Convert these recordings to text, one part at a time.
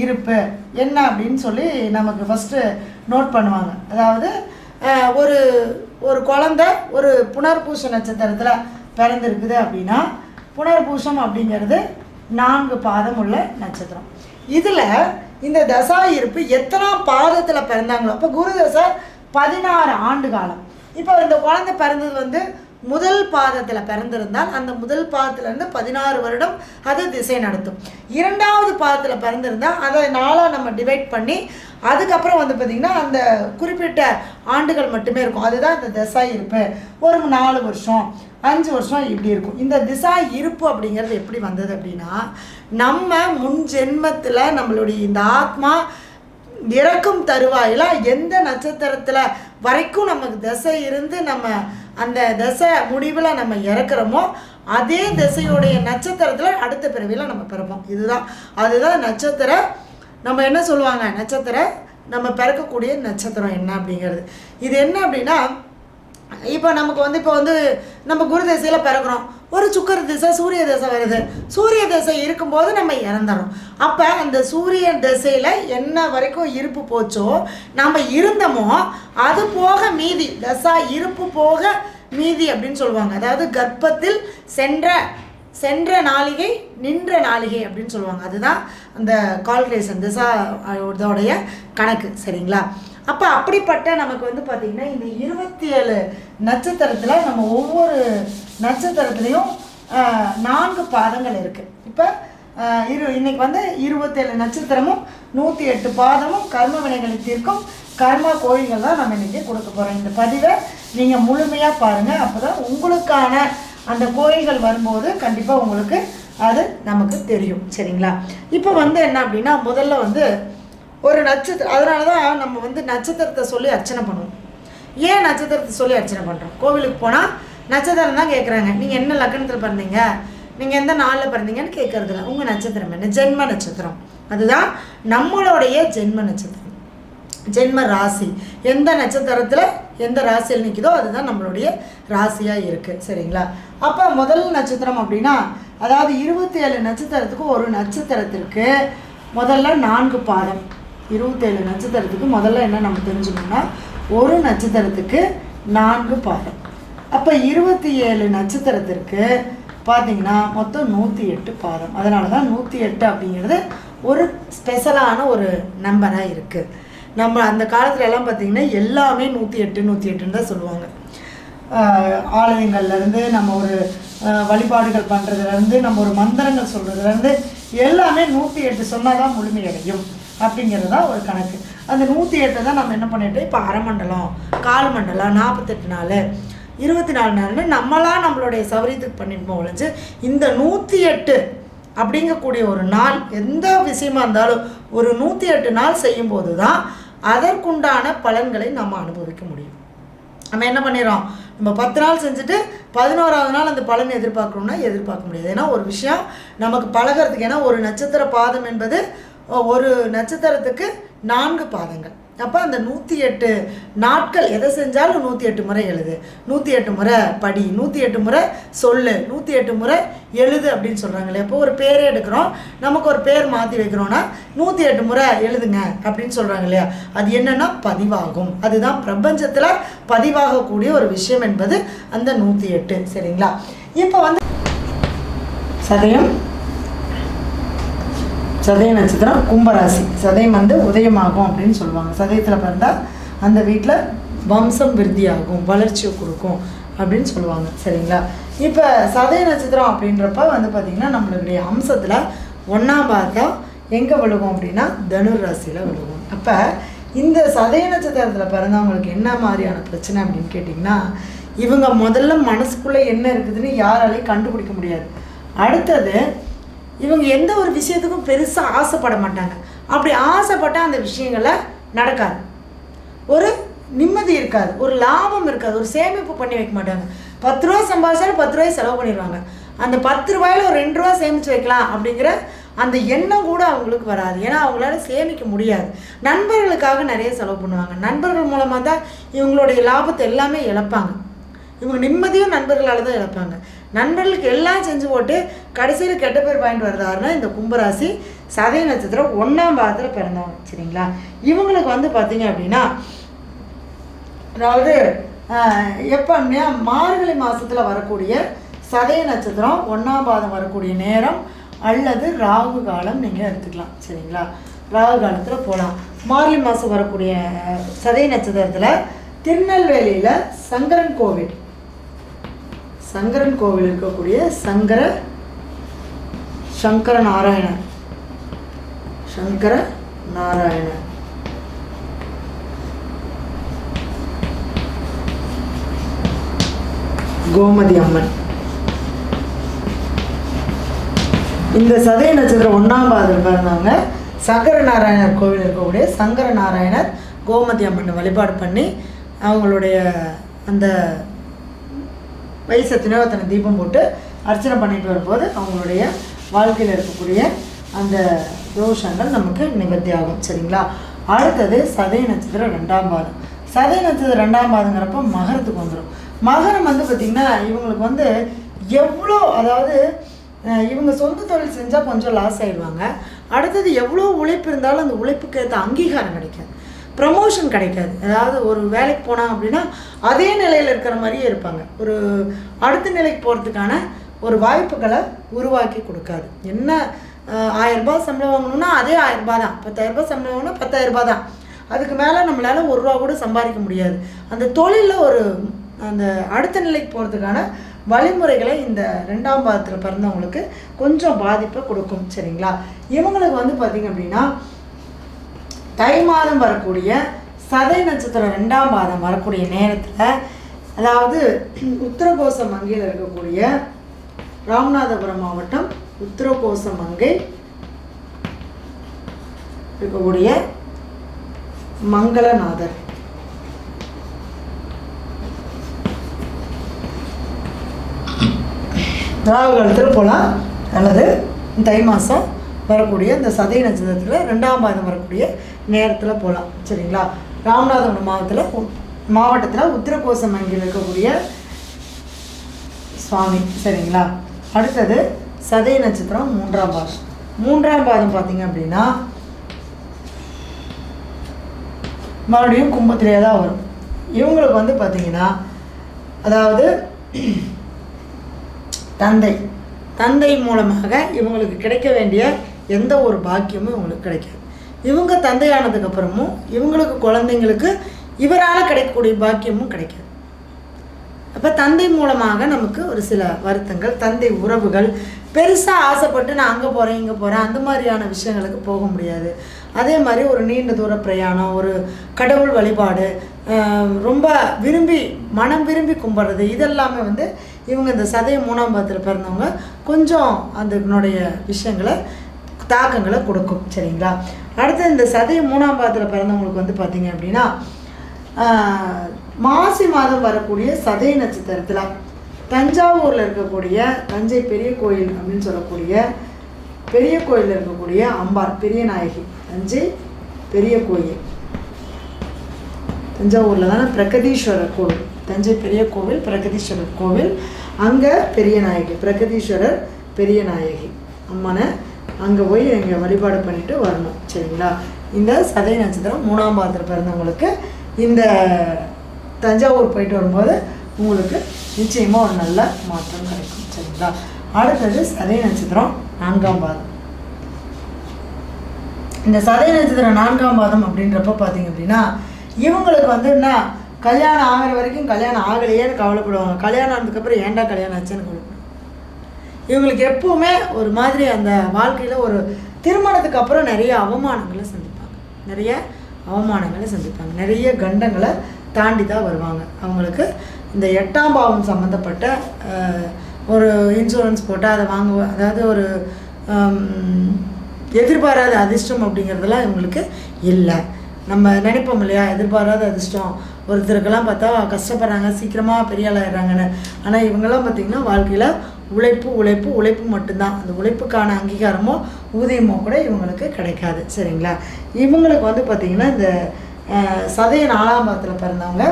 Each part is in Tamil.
இருப்பு என்ன அப்படின்னு சொல்லி நமக்கு ஃபஸ்ட்டு நோட் பண்ணுவாங்க. அதாவது ஒரு ஒரு குழந்த ஒரு புனர்பூச நட்சத்திரத்தில் பிறந்திருக்குது அப்படின்னா புனர்பூசம் அப்படிங்கிறது நான்கு பாதம் உள்ள நட்சத்திரம். இதில் இந்த தசா இருப்பு எத்தனாம் பாதத்தில் பிறந்தாங்களோ அப்போ குரு தசை பதினாறு ஆண்டு காலம். இப்போ இந்த குழந்தை பிறந்தது வந்து முதல் பாதத்தில் பிறந்திருந்தால் அந்த முதல் பாதத்திலேருந்து பதினாறு வருடம் அது திசை நடத்தும். இரண்டாவது பாதத்தில் பிறந்திருந்தால் அதை நாளாக நம்ம டிவைட் பண்ணி அதுக்கப்புறம் வந்து பார்த்திங்கன்னா அந்த குறிப்பிட்ட ஆண்டுகள் மட்டுமே இருக்கும். அதுதான் இந்த திசா இருப்பு. ஒரு நாலு வருஷம் அஞ்சு வருஷம் இப்படி இருக்கும். இந்த திசா இருப்பு அப்படிங்கிறது எப்படி வந்தது அப்படின்னா நம்ம முன் ஜென்மத்தில் நம்மளுடைய இந்த ஆத்மா இறக்கும் தருவாயில் எந்த நட்சத்திரத்தில் வரைக்கும் நமக்கு திசை இருந்து நம்ம அந்த திசை முடிவில் நம்ம இறக்குறோமோ அதே திசையுடைய நட்சத்திரத்தில் அடுத்த பிறவியில் நம்ம பிறப்போம். இதுதான். அதுதான் நட்சத்திர நம்ம என்ன சொல்லுவாங்க? நட்சத்திர நம்ம பிறக்கக்கூடிய நட்சத்திரம் என்ன அப்படிங்கிறது. இது என்ன அப்படின்னா இப்போ நமக்கு வந்து இப்போ வந்து நம்ம குரு திசையில் பிறக்கிறோம். ஒரு சுக்கர திசை சூரிய திசை வருது. சூரிய திசை இருக்கும்போது நம்ம இறந்துறோம். அப்போ அந்த சூரிய திசையில் என்ன வரைக்கும் இருப்பு போச்சோ நம்ம இருந்தோமோ அது போக மீதி தசா இருப்பு போக மீதி அப்படின்னு சொல்லுவாங்க. அதாவது கர்ப்பத்தில் சென்ற சென்ற நாளிகை நின்ற நாளிகை அப்படின்னு சொல்லுவாங்க. அதுதான் அந்த கால்குலேஷன் திசா இதோடைய கணக்கு. சரிங்களா? அப்போ அப்படிப்பட்ட நமக்கு வந்து பார்த்திங்கன்னா இந்த இருபத்தி ஏழு நட்சத்திரத்தில் நம்ம ஒவ்வொரு நட்சத்திரத்துலேயும் நான்கு பாதங்கள் இருக்குது இப்போ இரு இன்னைக்கு வந்து இருபத்தேழு நட்சத்திரமும் நூற்றி எட்டு பாதமும் கர்ம வினைகளை தீர்க்கும் கர்ம கோயில்கள் தான் நம்ம இன்றைக்கி கொடுக்க போகிறோம் இந்த பதிவை நீங்கள் முழுமையாக பாருங்கள் அப்போ தான் உங்களுக்கான அந்த கோயில்கள் வரும்போது கண்டிப்பாக உங்களுக்கு அது நமக்கு தெரியும். சரிங்களா? இப்போ வந்து என்ன அப்படின்னா முதல்ல வந்து ஒரு நட்சத்திரம் அதனால தான் நம்ம வந்து நட்சத்திரத்தை சொல்லி அர்ச்சனை பண்ணுவோம். ஏன் நட்சத்திரத்தை சொல்லி அர்ச்சனை பண்ணுறோம் கோவிலுக்கு போனால் நட்சத்திரம் தான் கேட்குறாங்க நீங்கள் என்ன லக்னத்தில் பிறந்தீங்க? நீங்கள் எந்த நாளில் பிறந்தீங்கன்னு இல்லை உங்கள் நட்சத்திரம் என்ன? ஜென்ம நட்சத்திரம். அதுதான் நம்மளுடைய ஜென்ம நட்சத்திரம். ஜென்ம ராசி. எந்த நட்சத்திரத்தில் எந்த ராசியில் நிற்குதோ அதுதான் நம்மளுடைய ராசியாக இருக்குது சரிங்களா? அப்போ முதல் நட்சத்திரம் அப்படின்னா அதாவது இருபத்தி ஏழு நட்சத்திரத்துக்கு ஒரு நட்சத்திரத்திற்கு முதல்ல நான்கு பாதம். இருபத்தேழு நட்சத்திரத்துக்கு முதல்ல என்ன நம்ம தெரிஞ்சுக்கணும்னா ஒரு நட்சத்திரத்துக்கு நான்கு பாதம். அப்போ இருபத்தி ஏழு நட்சத்திரத்திற்கு பார்த்தீங்கன்னா மொத்தம் நூற்றி எட்டு பாதம். அதனால தான் நூற்றி எட்டு அப்படிங்கிறது ஒரு ஸ்பெஷலான ஒரு நம்பராக இருக்குது நம்ம அந்த காலத்துலலாம் பார்த்திங்கன்னா எல்லாமே நூற்றி எட்டு நூற்றி எட்டுன்னு தான் சொல்லுவாங்க. ஆலயங்கள்லேருந்து நம்ம ஒரு வழிபாடுகள் பண்ணுறதுலேருந்து நம்ம ஒரு மந்திரங்கள் சொல்கிறதுலேருந்து எல்லாமே நூற்றி எட்டு சொன்னால் தான் முழுமையடையும். அப்படிங்கிறது தான் ஒரு கணக்கு. அந்த நூற்றி எட்டை தான் நம்ம என்ன பண்ணிட்டோம்? இப்போ அரை மண்டலம் கால் மண்டலம் நாற்பத்தெட்டு நாள் இருபத்தி நாலு நாள்னு நம்மளாம் நம்மளுடைய சௌரியத்துக்கு பண்ணிட்டு ஒழிஞ்சு இந்த நூற்றி எட்டு அப்படிங்கக்கூடிய ஒரு நாள் எந்த விஷயமா இருந்தாலும் ஒரு நூற்றி எட்டு நாள் செய்யும்போது தான் அதற்குண்டான பலன்களை நம்ம அனுபவிக்க முடியும். நம்ம என்ன பண்ணிடுறோம்? நம்ம பத்து நாள் செஞ்சுட்டு பதினோராவது நாள் அந்த பலன் எதிர்பார்க்கணும்னா எதிர்பார்க்க முடியாது. ஏன்னா ஒரு விஷயம் நமக்கு பழகிறதுக்கு ஏன்னா ஒரு நட்சத்திர பாதம் என்பது ஒரு நட்சத்திரத்துக்கு நான்கு பாதங்கள். அப்போ அந்த நூற்றி எட்டு நாட்கள் எதை செஞ்சாலும் நூற்றி எட்டு முறை எழுது. நூற்றி எட்டு முறை படி நூற்றி எட்டு முறை சொல்லு நூற்றி எட்டு முறை எழுது அப்படின்னு சொல்கிறாங்க இல்லையா இப்போ ஒரு பேரே எடுக்கிறோம். நமக்கு ஒரு பேர் மாற்றி வைக்கிறோன்னா நூற்றி எட்டு முறை எழுதுங்க அப்படின்னு சொல்கிறாங்க இல்லையா? அது என்னென்னா பதிவாகும். அதுதான் பிரபஞ்சத்தில் பதிவாகக்கூடிய ஒரு விஷயம் என்பது அந்த நூற்றி எட்டு சரிங்களா? இப்போ வந்து சதயம். சதய நட்சத்திரம் கும்பராசி. சதயம் வந்து உதயமாகும் அப்படின்னு சொல்லுவாங்க. சதயத்தில் பிறந்தால் அந்த வீட்டில் வம்சம் விருத்தியாகும் வளர்ச்சியை கொடுக்கும் அப்படின்னு சொல்லுவாங்க. சரிங்களா? இப்போ சதய நட்சத்திரம் அப்படின்றப்ப வந்து பார்த்திங்கன்னா நம்மளுடைய அம்சத்தில் ஒன்றாம் பார்த்தா எங்கே விழுகும் அப்படின்னா தனுர் ராசியில் விழுகும். அப்போ இந்த சதய நட்சத்திரத்தில் பிறந்தவங்களுக்கு என்ன மாதிரியான பிரச்சனை அப்படின்னு கேட்டிங்கன்னா இவங்க முதல்ல மனசுக்குள்ளே என்ன இருக்குதுன்னு யாராலையும் கண்டுபிடிக்க முடியாது. அடுத்தது இவங்க எந்த ஒரு விஷயத்துக்கும் பெருசாக ஆசைப்பட மாட்டாங்க. அப்படி ஆசைப்பட்டால் அந்த விஷயங்களை நடக்காது. ஒரு நிம்மதி இருக்காது ஒரு லாபம் இருக்காது ஒரு சேமிப்பு பண்ணி வைக்க மாட்டாங்க. பத்து ரூபா சம்பாதிச்சாலும் பத்து ரூபாய் செலவு பண்ணிடுவாங்க. அந்த பத்து ரூபாயில ஒரு ரெண்டு ரூபா சேமித்து வைக்கலாம் அப்படிங்கிற அந்த எண்ணம் கூட அவங்களுக்கு வராது. ஏன்னா அவங்களால சேமிக்க முடியாது. நண்பர்களுக்காக நிறைய செலவு பண்ணுவாங்க. நண்பர்கள் மூலமாக தான் இவங்களுடைய லாபத்தை எல்லாமே இழப்பாங்க. இவங்க நிம்மதியும் நண்பர்களால் தான் இழப்பாங்க. நண்பர்களுக்கு எல்லாம் செஞ்சு போட்டு கடைசியில் கெட்ட பேர் பாயிண்ட் வருதாருன்னா இந்த கும்பராசி சதய நட்சத்திரம் ஒன்றாம் பாதத்தில் பிறந்தவங்க சரிங்களா? இவங்களுக்கு வந்து பார்த்தீங்க அப்படின்னா அதாவது ஆஹ், மார்கழி மாதத்தில் வரக்கூடிய சதய நட்சத்திரம் ஒன்றாம் பாதம் வரக்கூடிய நேரம் அல்லது ராகு காலம் நீங்கள் எடுத்துக்கலாம் சரிங்களா? ராகு காலத்தில் போகலாம் மார்கழி மாதம் வரக்கூடிய சதய நட்சத்திரத்தில் திருநெல்வேலியில் சங்கரன் கோவில். சங்கரன் கோவில் இருக்கக்கூடிய சங்கர சங்கர நாராயணன் சங்கர நாராயணன் கோமதி அம்மன். இந்த சதய நட்சத்திரம் ஒன்றாம் பாதத்தில் பிறந்தவங்க சங்கர நாராயணர் கோவில் இருக்கக்கூடிய சங்கர நாராயணர் கோமதி அம்மன் வழிபாடு பண்ணி அவங்களுடைய அந்த வயசத்தினோ அத்தனை தீபம் போட்டு அர்ச்சனை பண்ணிட்டு வரும்போது அவங்களுடைய வாழ்க்கையில் இருக்கக்கூடிய அந்த தோஷங்கள் நமக்கு நிவர்த்தி ஆகும் சரிங்களா? அடுத்தது சதய நட்சத்திரம் ரெண்டாம் பாதம். சதய நட்சத்திரம் ரெண்டாம் பாதங்கிறப்ப மகரத்துக்கு வந்துடும் மகரம் வந்து பார்த்திங்கன்னா இவங்களுக்கு வந்து எவ்வளோ அதாவது இவங்க சொந்த தொழில் செஞ்சால் கொஞ்சம் லாஸ் ஆகிடுவாங்க அடுத்தது எவ்வளோ உழைப்பு இருந்தாலும் அந்த உழைப்புக்கு ஏற்ற அங்கீகாரம் கிடைக்காது. ப்ரமோஷன் கிடைக்காது. அதாவது ஒரு வேலைக்கு போனாங்க அப்படின்னா அதே நிலையில் இருக்கிற மாதிரியே இருப்பாங்க. ஒரு அடுத்த நிலைக்கு போகிறதுக்கான ஒரு வாய்ப்புகளை உருவாக்கி கொடுக்காது. என்ன அஹ், ஆயிரம் சம்பளம் வாங்கணும்னா அதே ஆயிரம் தான். பத்தாயிரரூபா சம்பளம் வாங்கணும்னா பத்தாயிரரூபா தான். அதுக்கு மேலே நம்மளால் ஒரு ரூபா கூட சம்பாதிக்க முடியாது. அந்த தொழிலில் ஒரு அந்த அடுத்த நிலைக்கு போகிறதுக்கான வழிமுறைகளை இந்த ரெண்டாம் பாதத்தில் பிறந்தவங்களுக்கு கொஞ்சம் பாதிப்பை கொடுக்கும். சரிங்களா? இவங்களுக்கு வந்து பார்த்திங்க அப்படின்னா தை மாதம் வரக்கூடிய சதை நட்சத்திரம் ரெண்டாம் மாதம் வரக்கூடிய நேரத்தில் அதாவது உத்தரகோச மங்கையில் இருக்கக்கூடிய ராமநாதபுரம் மாவட்டம் உத்தரகோச மங்கை இருக்கக்கூடிய மங்களநாதர். ராகு காலத்தில் போகலாம் அல்லது தை மாதம் வரக்கூடிய இந்த சதய நட்சத்திரத்தில் ரெண்டாம் பாதம் வரக்கூடிய நேரத்தில் போகலாம் சரிங்களா? ராமநாதபுரம் மாவட்டத்தில் மாவட்டத்தில் உத்திரகோசம் அங்கே இருக்கக்கூடிய சுவாமி. சரிங்களா? அடுத்தது சதய நட்சத்திரம் மூன்றாம் பாதம். மூன்றாம் பாதம் பார்த்தீங்க அப்படின்னா மறுபடியும் கும்பத்திலே தான் வரும். இவங்களுக்கு வந்து பார்த்தீங்கன்னா அதாவது தந்தை. தந்தை மூலமாக இவங்களுக்கு கிடைக்க வேண்டிய எந்த ஒரு பாக்கியமும் இவங்களுக்கு கிடைக்காது. இவங்க தந்தையானதுக்கு அப்புறமும் இவங்களுக்கு குழந்தைங்களுக்கு இவரால் கிடைக்கக்கூடிய பாக்கியமும் கிடைக்காது. அப்போ தந்தை மூலமாக நமக்கு ஒரு சில வருத்தங்கள் தந்தை உறவுகள் பெருசாக ஆசைப்பட்டு நான் அங்கே போகிறேன் இங்கே போகிறேன் அந்த மாதிரியான விஷயங்களுக்கு போக முடியாது. அதே மாதிரி ஒரு நீண்ட தூர பிரயாணம் ஒரு கடவுள் வழிபாடு ரொம்ப விரும்பி மனம் விரும்பி கும்பிட்றது இதெல்லாமே வந்து இவங்க இந்த சதய மூணாம் பாதத்தில் பிறந்தவங்க கொஞ்சம் அதனுடைய விஷயங்களை தாக்கங்களை கொடுக்கும் சரிங்களா? அடுத்து இந்த சதய மூணாம் பாதத்தில் பிறந்தவங்களுக்கு வந்து பார்த்தீங்க அப்படின்னா மாசி மாதம் வரக்கூடிய சதய நட்சத்திரத்தில் தஞ்சாவூரில் இருக்கக்கூடிய தஞ்சை பெரிய கோயில் அப்படின்னு சொல்லக்கூடிய பெரிய கோயிலில் இருக்கக்கூடிய அம்பாள் பெரிய நாயகி தஞ்சை பெரிய கோயில். தஞ்சாவூரில் தானே பிரகதீஸ்வரர் கோவில். தஞ்சை பெரிய கோவில் பிரகதீஸ்வரர் கோவில் அங்கே பெரிய நாயகி பிரகதீஸ்வரர் பெரிய நாயகி. அம்மனை அங்கே போய் இங்கே வழிபாடு பண்ணிட்டு வரணும் சரிங்களா? இந்த சதய நட்சத்திரம் மூணாம் பாதத்தில் பிறந்தவங்களுக்கு இந்த தஞ்சாவூர் போயிட்டு வரும்போது உங்களுக்கு நிச்சயமாக ஒரு நல்ல மாற்றம் கிடைக்கும் சரிங்களா? அடுத்தது சதய நட்சத்திரம் நான்காம் பாதம். இந்த சதய நட்சத்திரம் நான்காம் பாதம் அப்படின்றப்ப பார்த்தீங்க அப்படின்னா இவங்களுக்கு வந்து என்ன? கல்யாணம் ஆகிற வரைக்கும் கல்யாணம் ஆகலையேன்னு கவலைப்படுவாங்க. கல்யாணம் ஆனதுக்கப்புறம் ஏன்டா கல்யாணம் ஆச்சுன்னு கவலைப்படுவாங்க. இவங்களுக்கு எப்போவுமே ஒரு மாதிரி அந்த வாழ்க்கையில் ஒரு திருமணத்துக்கு அப்புறம் நிறைய அவமானங்களை சந்திப்பாங்க. நிறைய அவமானங்களை சந்திப்பாங்க. நிறைய கண்டங்களை தாண்டி தான் வருவாங்க. அவங்களுக்கு இந்த எட்டாம் பாவம் சம்மந்தப்பட்ட ஒரு இன்சூரன்ஸ் போட்டால் அதை வாங்குவ அதாவது ஒரு எதிர்பாராத அதிர்ஷ்டம் அப்படிங்கிறதெல்லாம் இவங்களுக்கு இல்லை. நம்ம நினைப்போம் இல்லையா? எதிர்பாராத அதிர்ஷ்டம். ஒருத்தருக்கெல்லாம் பார்த்தா கஷ்டப்படுறாங்க சீக்கிரமாக பெரிய ஆளாயிடுறாங்கன்னு. ஆனால் இவங்கெல்லாம் பார்த்திங்கன்னா வாழ்க்கையில் உழைப்பு உழைப்பு உழைப்பு மட்டும்தான். அந்த உழைப்புக்கான அங்கீகாரமோ ஊதியமோ கூட இவங்களுக்கு கிடைக்காது. சரிங்களா? இவங்களுக்கு வந்து பார்த்திங்கன்னா இந்த அஹ், சதய நாலாம் பாதத்தில் பிறந்தவங்க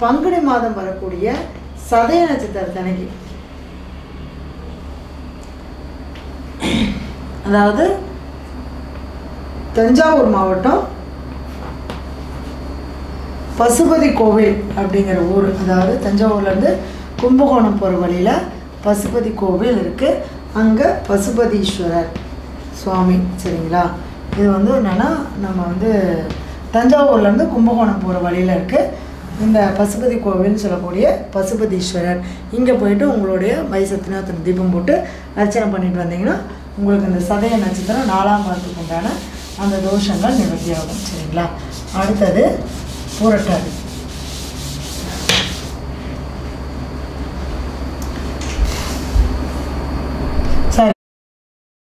பங்குனி மாதம் வரக்கூடிய சதய நட்சத்திரத்தனைக்கு அதாவது தஞ்சாவூர் மாவட்டம் பசுபதி கோவில் அப்படிங்கிற ஊர். அதாவது தஞ்சாவூர்லேருந்து கும்பகோணம் போகிற வழியில் பசுபதி கோவில் இருக்குது அங்கே பசுபதீஸ்வரர் சுவாமி சரிங்களா? இது வந்து என்னென்னா நம்ம வந்து தஞ்சாவூர்லேருந்து கும்பகோணம் போகிற வழியில் இருக்குது இந்த பசுபதி கோவில்னு சொல்லக்கூடிய பசுபதீஸ்வரர். இங்கே போயிட்டு உங்களுடைய மைசத்தினத்தில் தீபம் போட்டு அர்ச்சனை பண்ணிட்டு வந்தீங்கன்னா உங்களுக்கு இந்த சதய நட்சத்திரம் நாலாம் மாதத்துக்கு உண்டான அந்த தோஷங்கள் நிவர்த்தியாகும் சரிங்களா? அடுத்தது பூரட்டாதி.